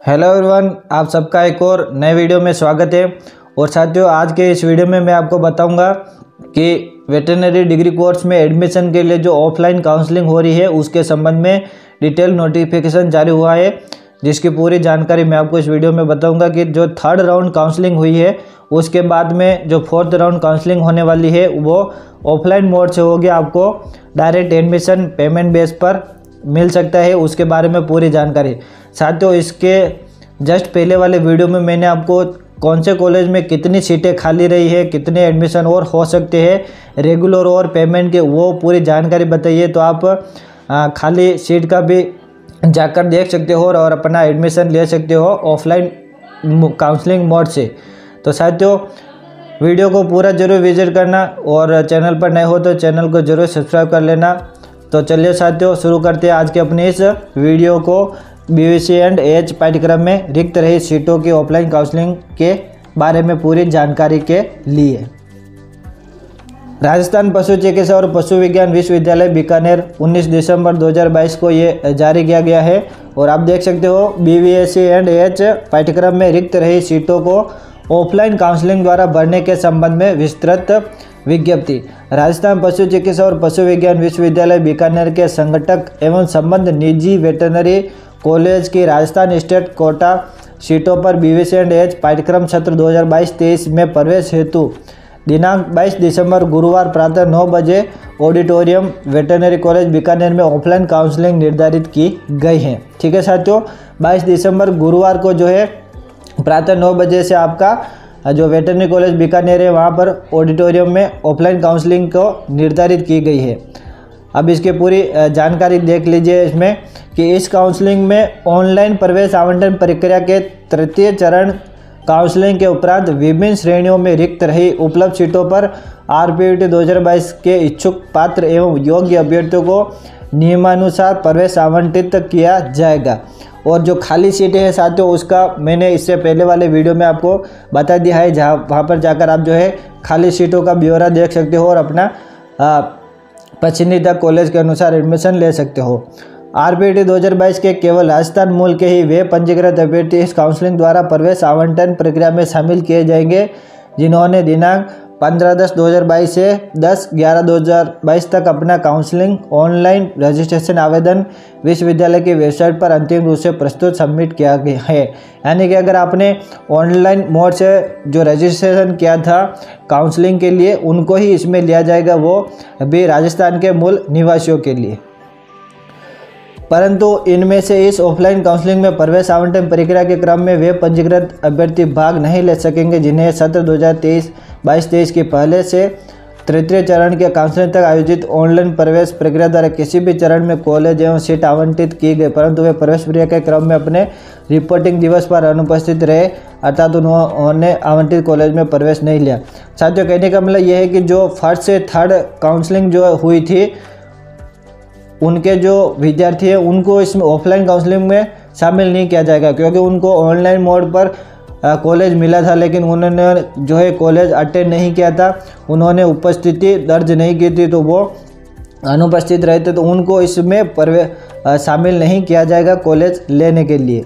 Hello everyone आप सबका एक और नए वीडियो में स्वागत है। और साथियों, आज के इस वीडियो में मैं आपको बताऊँगा कि वेटरनरी डिग्री कोर्स में एडमिशन के लिए जो ऑफलाइन काउंसलिंग हो रही है, उसके संबंध में डिटेल नोटिफिकेशन जारी हुआ है, जिसकी पूरी जानकारी मैं आपको इस वीडियो में बताऊँगा कि जो थर्ड राउंड काउंसलिंग हुई है, उसके बाद में जो फोर्थ राउंड काउंसलिंग होने वाली है, वो ऑफलाइन मोड से होगी। आपको डायरेक्ट एडमिशन पेमेंट बेस पर मिल सकता है, उसके बारे में पूरी जानकारी। साथियों, इसके जस्ट पहले वाले वीडियो में मैंने आपको कौन से कॉलेज में कितनी सीटें खाली रही है, कितने एडमिशन और हो सकते हैं रेगुलर और पेमेंट के, वो पूरी जानकारी बताइए तो आप खाली सीट का भी जाकर देख सकते हो और अपना एडमिशन ले सकते हो ऑफलाइन काउंसलिंग मोड से। तो साथियों, वीडियो को पूरा ज़रूर विज़िट करना और चैनल पर नए हो तो चैनल को ज़रूर सब्सक्राइब कर लेना। तो चलिए साथियों, शुरू करते हैं आज के अपने इस वीडियो को। बी एंड एच पाठ्यक्रम में रिक्त रही सीटों की ऑफलाइन काउंसलिंग के बारे में पूरी जानकारी के लिए। राजस्थान पशु चिकित्सा और पशु विज्ञान विश्वविद्यालय बीकानेर 19 दिसंबर 2022 को ये जारी किया गया है और आप देख सकते हो बी एंड एच पाठ्यक्रम में रिक्त रही सीटों को ऑफलाइन काउंसलिंग द्वारा भरने के संबंध में विस्तृत विज्ञप्ति। राजस्थान पशु चिकित्सा और पशु विज्ञान विश्वविद्यालय बीकानेर के संगठक एवं संबंध निजी वेटनरी कॉलेज की राजस्थान स्टेट कोटा सीटों पर बीवीसी एंड एच पाठ्यक्रम सत्र 2022-23 में प्रवेश हेतु दिनांक 22 दिसंबर गुरुवार प्रातः 9 बजे ऑडिटोरियम वेटनरी कॉलेज बीकानेर में ऑफलाइन काउंसलिंग निर्धारित की गई है। ठीक है साथियों 22 दिसंबर गुरुवार को जो है, प्रातः नौ बजे से आपका जो वेटरनरी कॉलेज बीकानेर है, वहाँ पर ऑडिटोरियम में ऑफलाइन काउंसलिंग को निर्धारित की गई है। अब इसकी पूरी जानकारी देख लीजिए इसमें। कि इस काउंसलिंग में ऑनलाइन प्रवेश आवंटन प्रक्रिया के तृतीय चरण काउंसलिंग के उपरांत विभिन्न श्रेणियों में रिक्त रही उपलब्ध सीटों पर आर पी टी दो हज़ार बाईस के इच्छुक पात्र एवं योग्य अभ्यर्थियों को नियमानुसार प्रवेश आवंटित किया जाएगा। और जो खाली सीटें हैं साथियों, उसका मैंने इससे पहले वाले वीडियो में आपको बता दिया है। जहाँ, वहाँ पर जाकर आप जो है खाली सीटों का ब्यौरा देख सकते हो और अपना पसंदीदा कॉलेज के अनुसार एडमिशन ले सकते हो। आर पी टी दो हज़ार बाईस के केवल राजस्थान मूल के ही वे पंजीकृत अभ्यर्थी इस काउंसलिंग द्वारा प्रवेश आवंटन प्रक्रिया में शामिल किए जाएँगे, जिन्होंने दिनांक पंद्रह दस दो हज़ार बाईस से दस ग्यारह दो हज़ार बाईस तक अपना काउंसलिंग, ऑनलाइन रजिस्ट्रेशन आवेदन, विश्वविद्यालय की वेबसाइट पर अंतिम रूप से प्रस्तुत सबमिट किया गया है। यानी कि अगर आपने ऑनलाइन मोड से जो रजिस्ट्रेशन किया था काउंसलिंग के लिए, उनको ही इसमें लिया जाएगा वो अभी राजस्थान के मूल निवासियों के लिए। परंतु इनमें से इस ऑफलाइन काउंसलिंग में प्रवेश आवंटन प्रक्रिया के क्रम में वे पंजीकृत अभ्यर्थी भाग नहीं ले सकेंगे, जिन्हें सत्र 2023 बाईस तेईस के पहले से तृतीय चरण के काउंसलिंग तक आयोजित ऑनलाइन प्रवेश प्रक्रिया द्वारा किसी भी चरण में कॉलेज एवं सीट आवंटित की गई, परंतु वे प्रवेश प्रक्रिया के क्रम में अपने रिपोर्टिंग दिवस पर अनुपस्थित रहे, अर्थात उन्होंने आवंटित कॉलेज में प्रवेश नहीं लिया। साथियों, कहने का मतलब यह है कि जो फ़र्स्ट से थर्ड काउंसलिंग जो हुई थी उनके जो विद्यार्थी हैं, उनको इसमें ऑफलाइन काउंसलिंग में शामिल नहीं किया जाएगा, क्योंकि उनको ऑनलाइन मोड पर कॉलेज मिला था, लेकिन उन्होंने जो है कॉलेज अटेंड नहीं किया था। उन्होंने उपस्थिति दर्ज नहीं की थी तो वो अनुपस्थित रहते तो उनको इसमें प्रवे शामिल नहीं किया जाएगा कॉलेज लेने के लिए।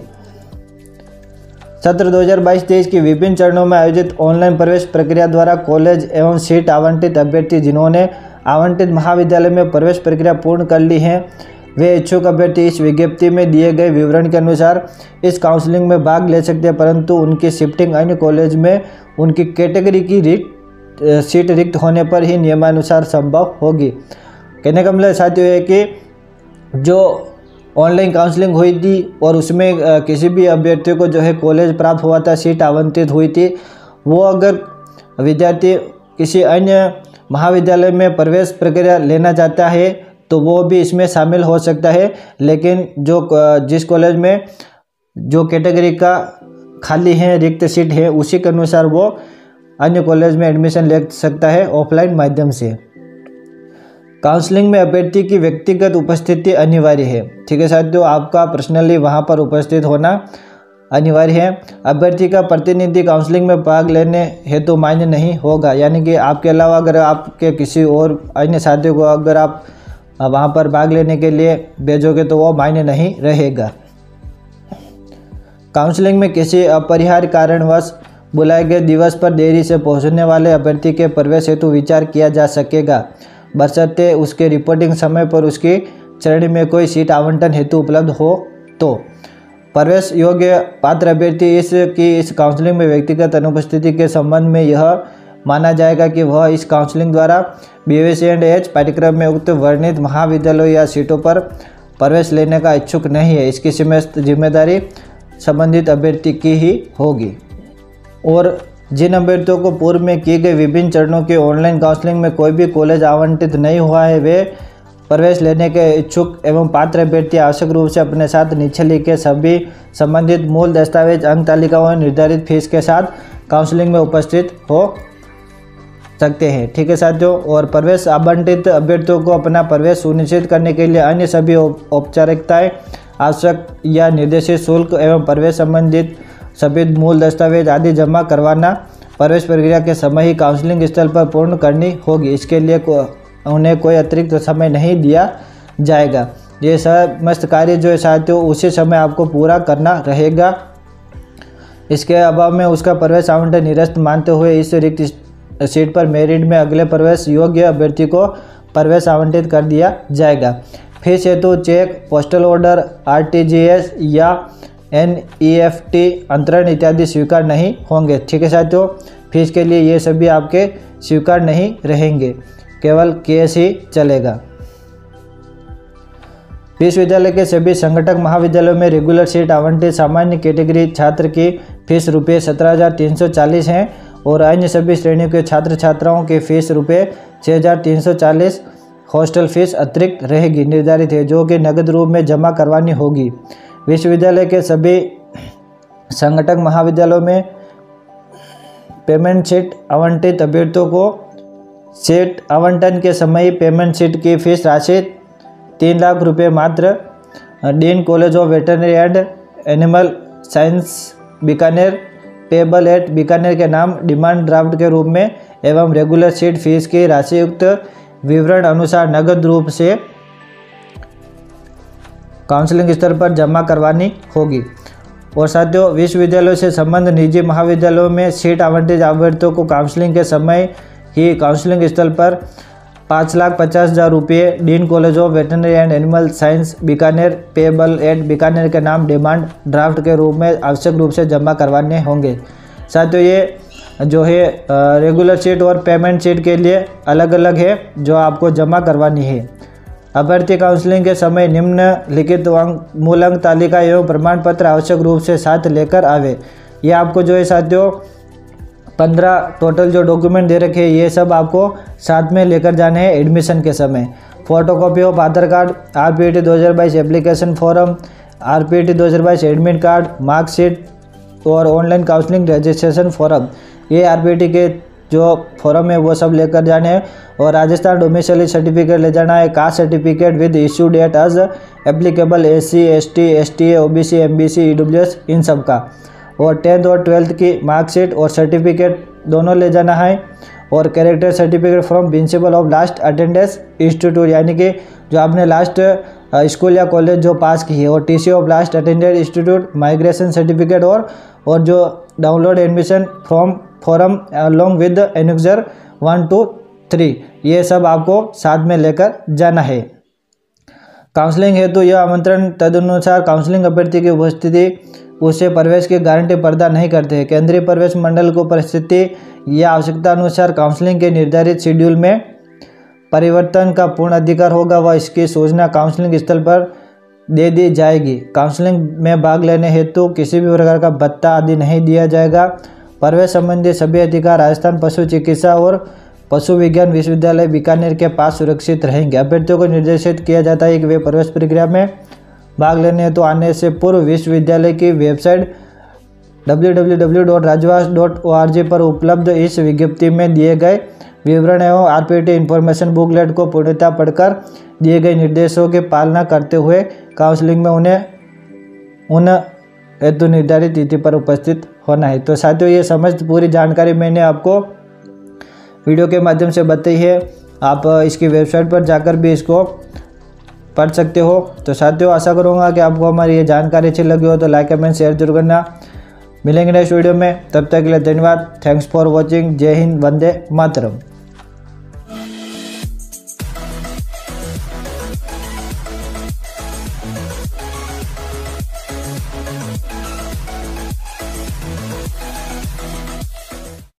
सत्र 2022-23 की विभिन्न चरणों में आयोजित ऑनलाइन प्रवेश प्रक्रिया द्वारा कॉलेज एवं सीट आवंटित अभ्यर्थी, जिन्होंने आवंटित महाविद्यालय में प्रवेश प्रक्रिया पूर्ण कर ली है। वे इच्छुक अभ्यर्थी इस विज्ञप्ति में दिए गए विवरण के अनुसार इस काउंसलिंग में भाग ले सकते हैं, परंतु उनकी शिफ्टिंग अन्य कॉलेज में उनकी कैटेगरी की रिक्त सीट रिक्त होने पर ही नियमानुसार संभव होगी। कहने का मतलब साथियों है कि जो ऑनलाइन काउंसलिंग हुई थी और उसमें किसी भी अभ्यर्थी को जो है कॉलेज प्राप्त हुआ था सीट आवंटित हुई थी, वो अगर विद्यार्थी किसी अन्य महाविद्यालय में प्रवेश प्रक्रिया लेना चाहता है तो वो भी इसमें शामिल हो सकता है। लेकिन जो जिस कॉलेज में जो कैटेगरी का खाली है, रिक्त सीट है, उसी के अनुसार वो अन्य कॉलेज में एडमिशन ले सकता है ऑफलाइन माध्यम से। काउंसलिंग में अभ्यर्थी की व्यक्तिगत उपस्थिति अनिवार्य है। ठीक है साथियों, आपका पर्सनली वहाँ पर उपस्थित होना अनिवार्य है। अभ्यर्थी का प्रतिनिधि काउंसलिंग में भाग लेने हेतु तो मान्य नहीं होगा, यानी कि आपके अलावा अगर आपके किसी और अन्य साथियों को अगर आप वहाँ पर भाग लेने के लिए भेजोगे तो वो मान्य नहीं रहेगा। काउंसलिंग में किसी अपरिहार्य कारणवश बुलाए गए दिवस पर देरी से पहुँचने वाले अभ्यर्थी के प्रवेश हेतु विचार किया जा सकेगा। बशर्ते उसके रिपोर्टिंग समय पर उसकी श्रेणी में कोई सीट आवंटन हेतु उपलब्ध हो तो। प्रवेश योग्य पात्र अभ्यर्थी इस की इस काउंसलिंग में व्यक्तिगत अनुपस्थिति के संबंध में यह माना जाएगा कि वह इस काउंसलिंग द्वारा बी एस एंड एच पाठ्यक्रम में उक्त वर्णित महाविद्यालयों या सीटों पर प्रवेश लेने का इच्छुक नहीं है। इसकी ज़िम्मेदारी संबंधित अभ्यर्थी की ही होगी। और जिन अभ्यर्थियों को पूर्व में किए गए विभिन्न चरणों के ऑनलाइन काउंसलिंग में कोई भी कॉलेज आवंटित नहीं हुआ है, वे प्रवेश लेने के इच्छुक एवं पात्र अभ्यर्थी आवश्यक रूप से अपने साथ नीचे लिखे सभी संबंधित मूल दस्तावेज़, अंक तालिकाओं और निर्धारित फ़ीस के साथ काउंसलिंग में उपस्थित हो सकते हैं। ठीक है साथियों, और प्रवेश आवंटित अभ्यर्थियों को अपना प्रवेश सुनिश्चित करने के लिए अन्य सभी औपचारिकताएँ आवश्यक या निर्देशित शुल्क एवं प्रवेश संबंधित सभी मूल दस्तावेज़ आदि जमा करवाना प्रवेश प्रक्रिया के समय ही काउंसलिंग स्थल पर पूर्ण करनी होगी। इसके लिए उन्हें कोई अतिरिक्त समय नहीं दिया जाएगा। ये समस्त कार्य जो है साथियों, उसी समय आपको पूरा करना रहेगा। इसके अभाव में उसका प्रवेश आवंटन निरस्त मानते हुए इस रिक्त सीट पर मेरिट में अगले प्रवेश योग्य अभ्यर्थी को प्रवेश आवंटित कर दिया जाएगा। फ़ीस हेतु चेक, पोस्टल ऑर्डर आरटीजीएस या एनईएफटी अंतरण इत्यादि स्वीकार नहीं होंगे। ठीक है साथियों फ़ीस के लिए ये सभी आपके स्वीकार नहीं रहेंगे। केवल केस ही चलेगा। विश्वविद्यालय के सभी संगठक महाविद्यालयों में रेगुलर सीट आवंटित सामान्य कैटेगरी छात्र की फ़ीस रुपये सत्रह हज़ार तीन सौ चालीस हैं और अन्य सभी श्रेणियों के छात्र छात्राओं की फ़ीस रुपये छः हज़ार तीन सौ चालीस। हॉस्टल फ़ीस अतिरिक्त रहेगी, निर्धारित है, जो कि नगद रूप में जमा करवानी होगी। विश्वविद्यालय के सभी संगठक महाविद्यालयों में पेमेंट शीट आवंटित अभ्यर्थियों को सीट आवंटन के समय पेमेंट सीट की फ़ीस राशि तीन लाख रुपए मात्र, dean college of veterinary and animal science Bikaner payable at Bikaner के नाम डिमांड ड्राफ्ट के रूप में एवं रेगुलर सीट फ़ीस की राशि युक्त विवरण अनुसार नगद रूप से काउंसलिंग स्तर पर जमा करवानी होगी। और साथियों, विश्वविद्यालयों से संबंध निजी महाविद्यालयों में सीट आवंटित अभ्यर्थियों को काउंसलिंग के समय ही काउंसलिंग स्थल पर पाँच लाख पचास हज़ार रुपये dean college of veterinary and animal science Bikaner payable at Bikaner के नाम डिमांड ड्राफ्ट के रूप में आवश्यक रूप से जमा करवाने होंगे। साथियों, ये जो है रेगुलर सीट और पेमेंट सीट के लिए अलग अलग है, जो आपको जमा करवानी है। अभ्यर्थी काउंसलिंग के समय निम्न लिखित मूल अंक तालिका एवं प्रमाण पत्र आवश्यक रूप से साथ लेकर आवे। ये आपको जो है साथियों पंद्रह टोटल जो डॉक्यूमेंट दे रखे हैं, ये सब आपको साथ में लेकर जाने हैं एडमिशन के समय। Photocopy of Aadhaar card R P T दो हज़ार बाईस application form R P T दो हज़ार बाईस एडमिट कार्ड मार्कशीट और ऑनलाइन काउंसलिंग रजिस्ट्रेशन फॉर्म ये आर पी टी के जो फॉर्म है, वो सब लेकर जाने हैं और राजस्थान डोमिसली सर्टिफिकेट ले जाना है। Caste certificate with issue date as applicable S C S T S T O B C M B C E W S इन सब का। और टेंथ और ट्वेल्थ की मार्कशीट और सर्टिफिकेट दोनों ले जाना है। और character certificate from principal of last attendance institute यानी कि जो आपने लास्ट स्कूल या कॉलेज जो पास की है। और T C of last attendance institute migration certificate और और जो download admission form form along with annexure one two three ये सब आपको साथ में लेकर जाना है। काउंसलिंग हेतु यह आमंत्रण तदनुसार काउंसलिंग अभ्यर्थी की उपस्थिति, उसे प्रवेश की गारंटी प्रदान नहीं करते। केंद्रीय प्रवेश मंडल को परिस्थिति या आवश्यकता अनुसार काउंसलिंग के निर्धारित शेड्यूल में परिवर्तन का पूर्ण अधिकार होगा। व इसकी सूचना काउंसलिंग स्थल पर दे दी जाएगी। काउंसलिंग में भाग लेने हेतु किसी भी प्रकार का भत्ता आदि नहीं दिया जाएगा। प्रवेश संबंधी सभी अधिकार राजस्थान पशु चिकित्सा और पशु विज्ञान विश्वविद्यालय बीकानेर के पास सुरक्षित रहेंगे। अभ्यर्थियों को निर्देशित किया जाता है कि वे प्रवेश प्रक्रिया में भाग लेने तो आने से पूर्व विश्वविद्यालय की वेबसाइट www.rajwas.org पर उपलब्ध इस विज्ञप्ति में दिए गए विवरण एवं आरपीटी इन्फॉर्मेशन बुकलेट को पूर्णतः पढ़कर दिए गए निर्देशों की पालना करते हुए काउंसलिंग में उन्हें, उन हेतु निर्धारित तिथि पर उपस्थित होना है। तो साथियों, ये समस्त पूरी जानकारी मैंने आपको वीडियो के माध्यम से बताई है। आप इसकी वेबसाइट पर जाकर भी इसको पढ़ सकते हो। तो साथियों, आशा करूँगा कि आपको हमारी ये जानकारी अच्छी लगी हो तो लाइक, कमेंट शेयर ज़रूर करना। मिलेंगे नेक्स्ट वीडियो में। तब तक के लिए धन्यवाद। थैंक्स फॉर वॉचिंग जय हिंद। वंदे मातरम।